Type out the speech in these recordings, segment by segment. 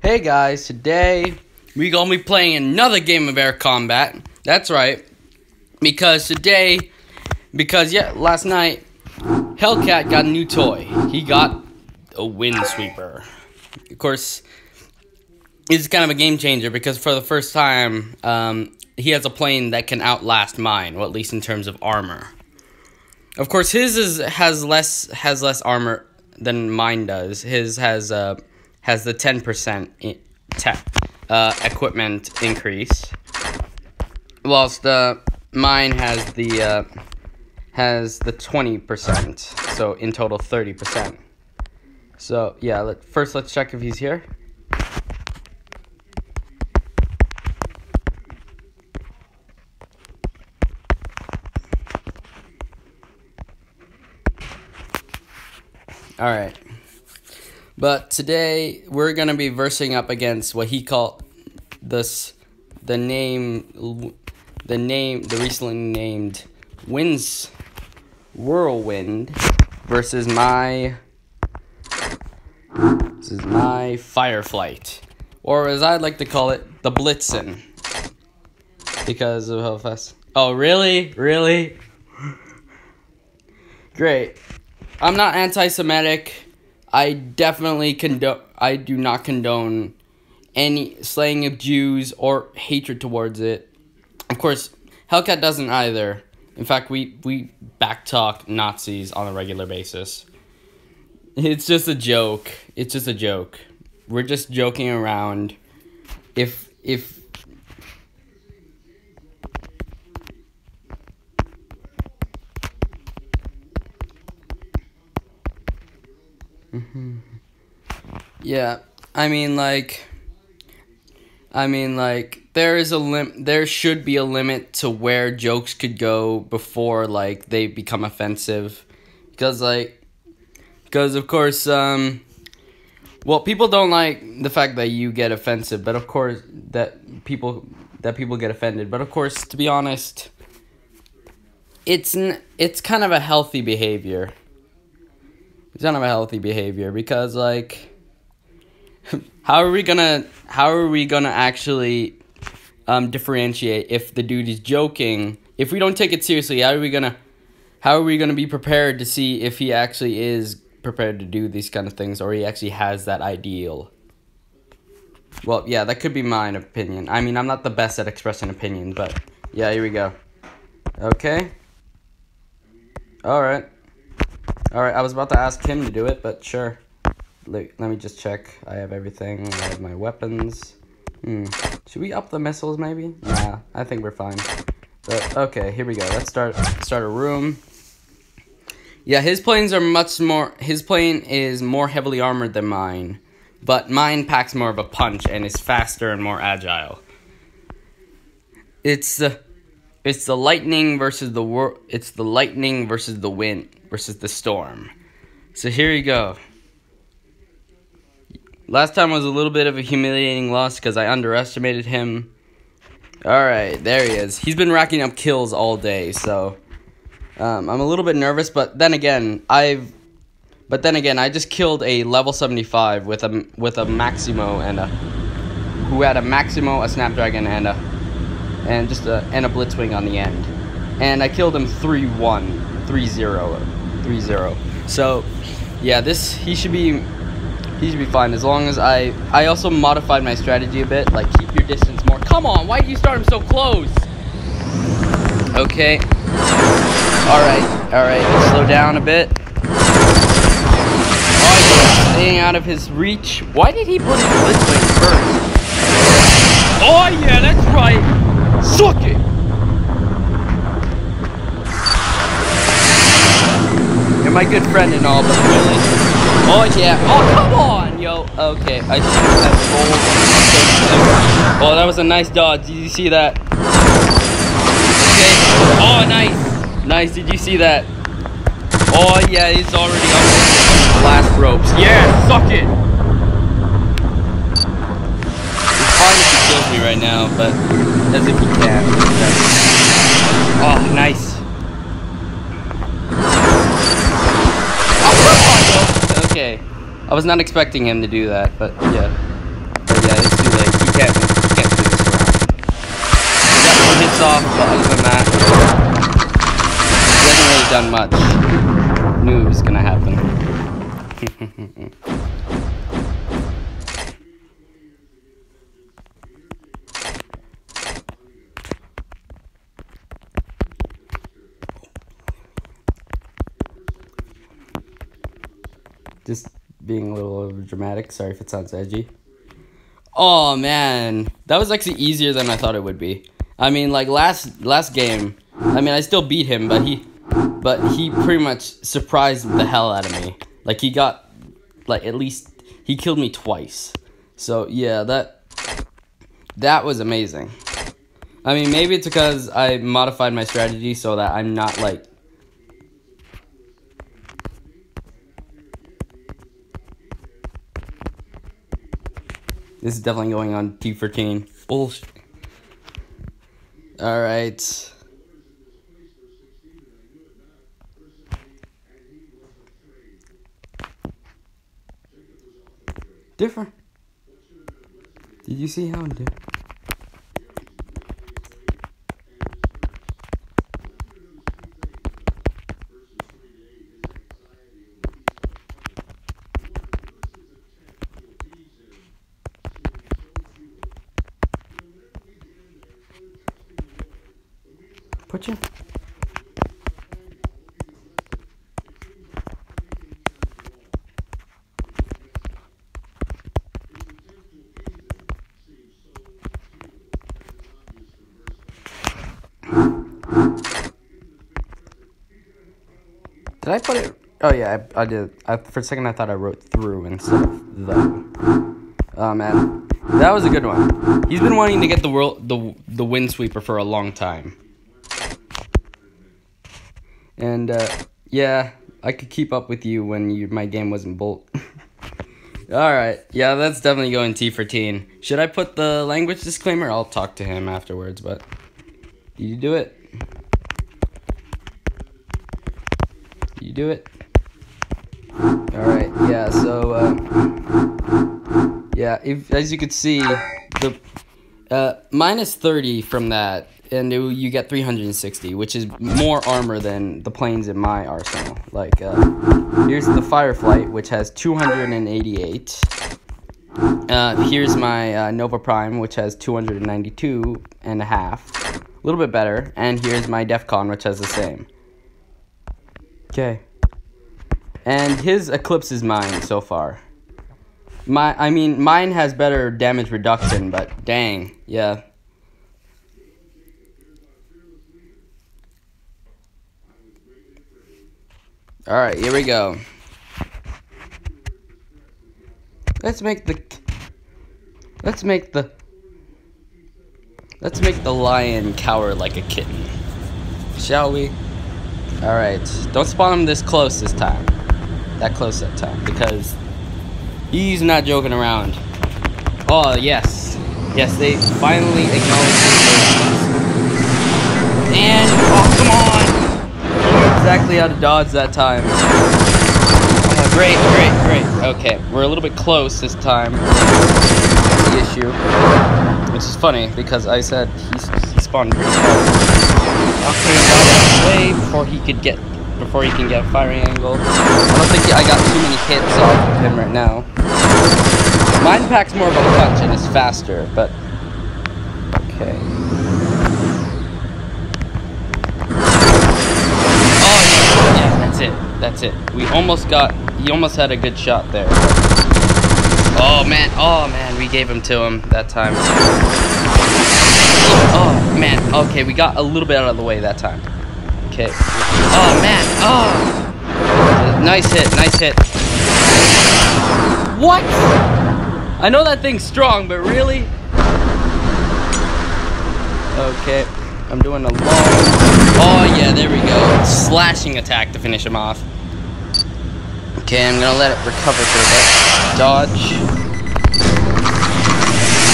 Hey guys, today we gonna be playing another game of Air Combat. That's right, because today, because yeah, last night Hellcat got a new toy. He got a Windsweeper. Of course, it's kind of a game changer because for the first time, um, he has a plane that can outlast mine, well, at least in terms of armor. Of course, his is has less has less armor than mine does. His has uh, has the ten percent uh, equipment increase, whilst uh, mine has the uh, has the twenty percent. So in total, thirty percent. So yeah, let, first let's check if he's here. All right. But today we're gonna be versing up against what he called this the name the name the recently named Winds Whirlwind versus my this is my Fireflight. Or as I'd like to call it, the Blitzen. Because of how fast Oh really? Really? Great. I'm not anti-Semitic. I definitely condone. I do not condone any slaying of Jews or hatred towards it. Of course, Hellcat doesn't either. In fact, we we backtalk Nazis on a regular basis. It's just a joke. It's just a joke. We're just joking around. If if Yeah, I mean like I mean like there is a lim there should be a limit to where jokes could go before like they become offensive. Because like because of course um well people don't like the fact that you get offensive but of course that people that people get offended. But of course to be honest it's n- it's kind of a healthy behavior. It's kind of a healthy behavior because like how are we gonna how are we gonna actually um, differentiate if the dude is joking? If we don't take it seriously how are we gonna how are we gonna be prepared to see if he actually is prepared to do these kind of things or he actually has that ideal? Well yeah that could be my opinion. I mean i'm not the best at expressing opinion but yeah here we go. Okay. All right. Alright, I was about to ask him to do it, but sure. Let, let me just check. I have everything. I have my weapons. Hmm. Should we up the missiles, maybe? Nah, I think we're fine. But, okay, here we go. Let's start, start a room. Yeah, his planes are much more... His plane is more heavily armored than mine. But mine packs more of a punch and is faster and more agile. It's the... It's the lightning versus the. It's the lightning versus the wind versus the Storm. So here you go. Last time was a little bit of a humiliating loss because I underestimated him. Alright, there he is. He's been racking up kills all day, so... Um, I'm a little bit nervous, but then again, I've... But then again, I just killed a level 75 with a, with a Maximo and a... Who had a Maximo, a Snapdragon, and a... And just a, and a Blitzwing on the end. And I killed him 3-1. 3-0. 3-0. So, yeah, this he should be he should be fine as long as I I also modified my strategy a bit, like keep your distance more. Come on, why did you start him so close? Okay. All right, all right. Slow down a bit. Oh, staying out of his reach. Why did he put his Blitzwing first? Oh yeah, that's right. Suck it. You're my good friend and all, but really. Oh yeah. Oh come on, yo. Okay, I have rolled. Oh, that was a nice dodge. Did you see that? Okay. Oh, nice. Nice. Did you see that? Oh yeah, he's already on last ropes. Yeah, suck it. It's hard if he kills me right now, but as if he can. Oh, nice. okay. I was not expecting him to do that, but yeah. But yeah, it's too late. He can't, he can't do this around. He got one hits off, but other than that, he hasn't really done much. Knew it was gonna happen. being a little dramatic. Sorry if it sounds edgy. Oh man, that was actually easier than I thought it would be. I mean, like last last game, I mean, I still beat him, but he, but he pretty much surprised the hell out of me. Like he got, like at least he killed me twice. So yeah, that that was amazing. I mean, maybe it's because I modified my strategy so that I'm not like This is definitely going on T14. Bullshit. Alright. Different. Did you see how I'm Put you. Did I put it? Oh yeah, I, I did. I, for a second, I thought I wrote through instead of the. Oh man, that was a good one. He's been wanting to get the world the the wind sweeper for a long time. And uh, yeah, I could keep up with you when you, my game wasn't Bolt. Alright, yeah, that's definitely going T for teen. Should I put the language disclaimer? I'll talk to him afterwards, but you do it. You do it. Alright, yeah, so, uh, yeah, if, as you could see, the, uh, minus 30 from that and it, you get 360, which is more armor than the planes in my arsenal. Like, uh, here's the Fireflight, which has 288. Uh, here's my uh, Nova Prime, which has 292 and a half. A little bit better. And here's my Defcon, which has the same. Okay. And his Eclipse is mine so far. My, I mean, mine has better damage reduction, but dang, yeah. All right, here we go. Let's make the Let's make the Let's make the lion cower like a kitten. Shall we? All right. Don't spawn him this close this time. That close that time because he's not joking around. Oh, yes. Yes, they finally acknowledge And oh, come on exactly how to dodge that time. Great, great, great. Okay, we're a little bit close this time. The issue, which is funny because I said he, he spawned. Okay, got way before he could get before he can get a firing angle. I don't think I got too many hits off of him right now. Mind Pack's more of a punch and is faster, but okay. That's it. We almost got, he almost had a good shot there. Oh, man. Oh, man. We gave him to him that time. Oh, man. Okay, we got a little bit out of the way that time. Okay. Oh, man. Oh. Nice hit. Nice hit. What? I know that thing's strong, but really? Okay. I'm doing a long... Oh, yeah, there we go. Slashing attack to finish him off. Okay, I'm gonna let it recover for a bit. Dodge.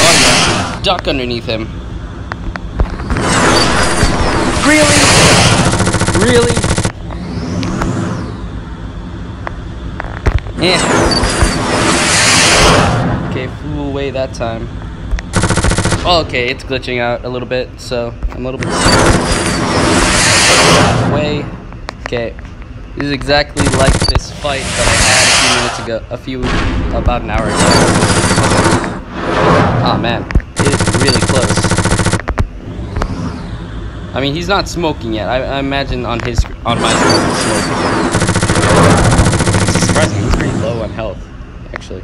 Oh, yeah. Duck underneath him. Really? Really? Yeah. Okay, flew away that time. Oh, okay, it's glitching out a little bit, so I'm a little bit way. Okay, this is exactly like this fight that I had a few minutes ago, a few about an hour ago. Oh man, it is really close. I mean, he's not smoking yet. I, I imagine on his on my screen he's smoking. It's surprising. He's pretty low on health, actually.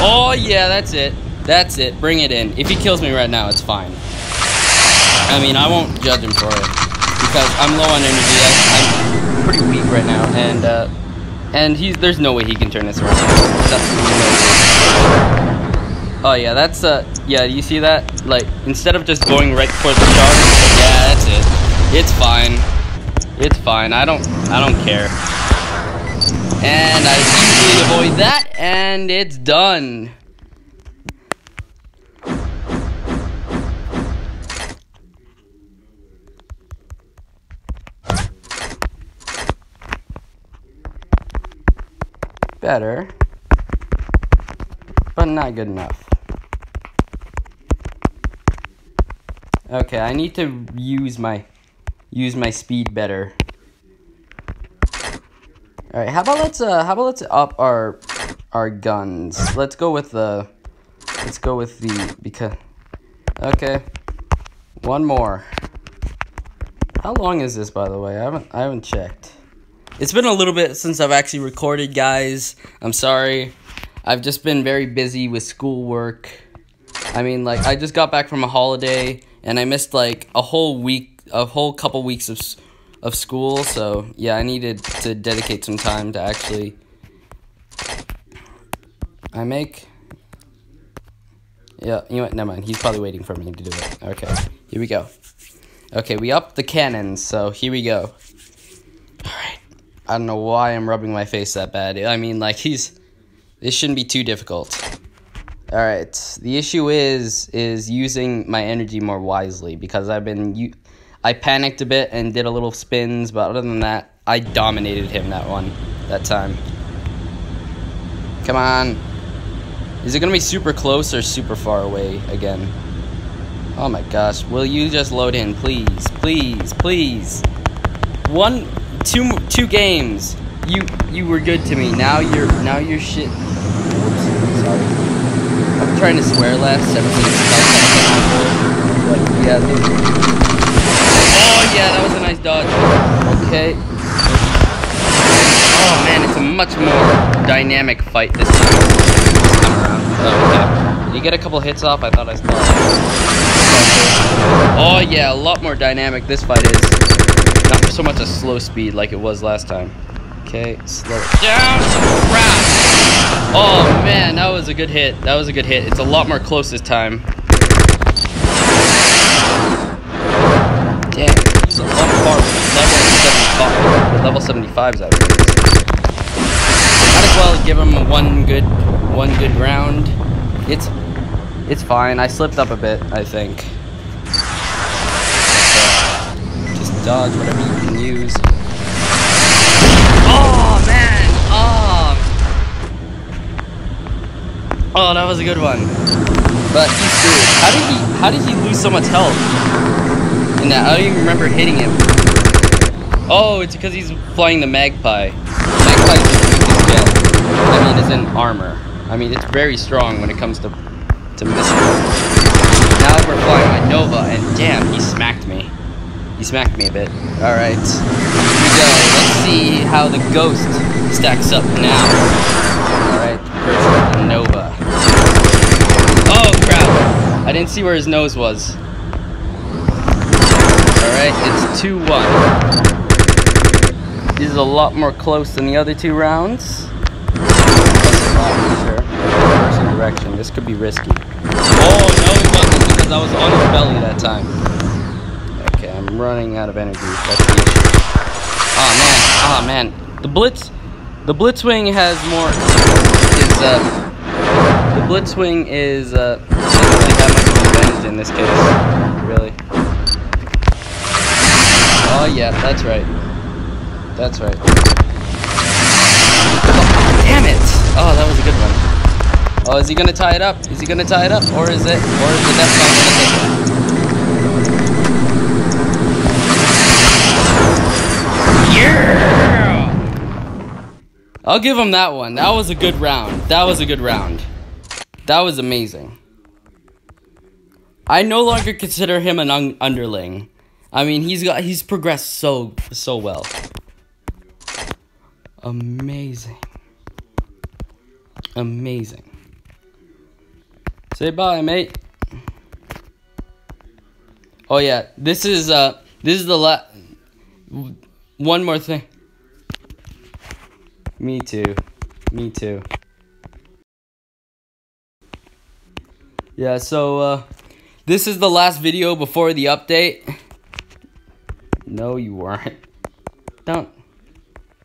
Oh yeah, that's it. That's it. Bring it in. If he kills me right now, it's fine. I mean, I won't judge him for it because I'm low on energy. I, pretty weak right now, and uh, and he's there's no way he can turn this around. Oh yeah, that's uh yeah, you see that? Like instead of just going right for the charge, yeah, that's it. It's fine. It's fine. I don't I don't care. And I easily avoid that and it's done. Better, but not good enough. Okay, I need to use my use my speed better. All right, how about let's uh how about let's up our our guns. Let's go with the let's go with the because okay. One more. How long is this by the way? I haven't I haven't checked. It's been a little bit since I've actually recorded, guys. I'm sorry. I've just been very busy with schoolwork. I mean, like I just got back from a holiday and I missed like a whole week, a whole couple weeks of of school. So yeah, I needed to dedicate some time to actually. I make. Yeah, you know what? Never mind. He's probably waiting for me to do it. Okay, here we go. Okay, we upped the cannons, so here we go. I don't know why I'm rubbing my face that bad. I mean, like, he's... This shouldn't be too difficult. All right. The issue is is using my energy more wisely because I've been you I panicked a bit and did a little spins, but other than that, I dominated him that one that time. Come on. Is it going to be super close or super far away again? Oh my gosh. Will you just load in, please? Please, please. One two two games. You you were good to me. Now you're now you're shit. Oops, sorry. I'm trying to swear less ever since like, yeah. Oh yeah, that was a nice dodge. Okay. Oh man, it's a much more dynamic fight this time, this time around. Oh, okay. You get a couple hits off? I thought I saw. Oh yeah, a lot more dynamic this fight is. Not so much a slow speed like it was last time. Okay, slow it down. Round. Oh man, that was a good hit. That was a good hit. It's a lot more close this time. Damn, he's a lot far with level 75. With level 75s out Might as well give him one good one good round. It's it's fine. I slipped up a bit, I think. Just dodge whatever you can use. Oh, man. Oh. Oh, that was a good one. But he's screwed. How did he, how did he lose so much health? In that, I don't even remember hitting him. Oh, it's because he's flying the Magpie. Magpie's the jet. I mean, it's in armor. I mean, it's very strong when it comes to, to missiles. Now we're flying my Nova, and damn, he smacked me. He smacked me a bit. Alright. Here we go. Let's see how the Ghost stacks up now. Alright, versus Nova. Oh, crap. I didn't see where his nose was. Alright, it's 2-1. This is a lot more close than the other two rounds. Sure. direction. This could be risky. Oh, no, it wasn't because I was on his belly that time running out of energy. That's the issue. Oh man, oh man. The Blitz, the Blitzwing has more. Is uh, the Blitzwing is uh, doesn't really have much of an advantage in this case, really. Oh yeah, that's right. That's right. Oh, damn it! Oh, that was a good one. Oh, is he gonna tie it up? Is he gonna tie it up? Or is it, or is the Death Knight gonna take it? I'll give him that one. That was a good round. That was a good round. That was amazing. I no longer consider him an un underling. I mean, he's got he's progressed so so well. Amazing. Amazing. Say bye, mate. Oh yeah, this is uh this is the la one more thing. Me too. Me too. Yeah, so uh this is the last video before the update. No, you weren't. Don't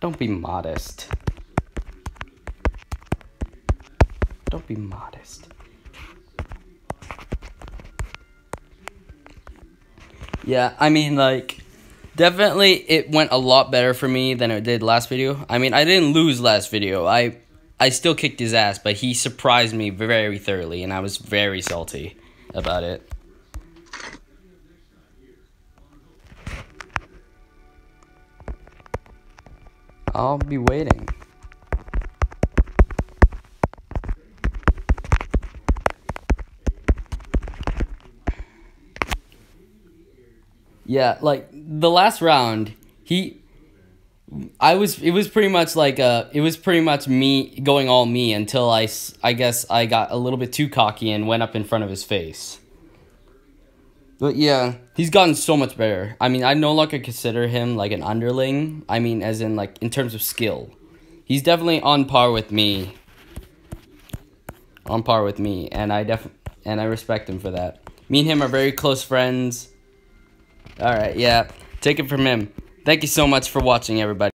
don't be modest. Don't be modest. Yeah, I mean like definitely it went a lot better for me than it did last video. I mean, I didn't lose last video. I I still kicked his ass, but he surprised me very thoroughly and I was very salty about it. I'll be waiting. Yeah, like the last round, he I was it was pretty much like uh it was pretty much me going all me until I I guess I got a little bit too cocky and went up in front of his face. But yeah, he's gotten so much better. I mean, I no longer consider him like an underling. I mean, as in like in terms of skill. He's definitely on par with me. On par with me, and I def and I respect him for that. Me and him are very close friends. All right, yeah. Take it from him. Thank you so much for watching, everybody.